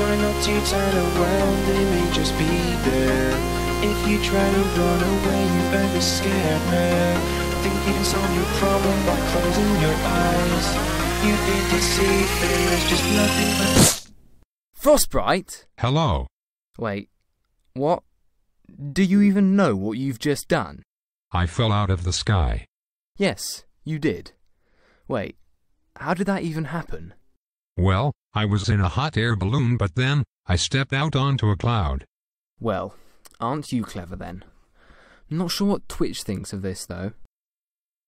Try not to turn around, it may just be there. If you try to run away, you better be scared, man. Think you can solve your problem by closing your eyes. You've been deceived, there's just nothing but. Frostbite? Hello. Wait, what? Do you even know what you've just done? I fell out of the sky. Yes, you did. Wait, how did that even happen? Well, I was in a hot air balloon, but then I stepped out onto a cloud. Well, aren't you clever then? Not sure what Twitch thinks of this though.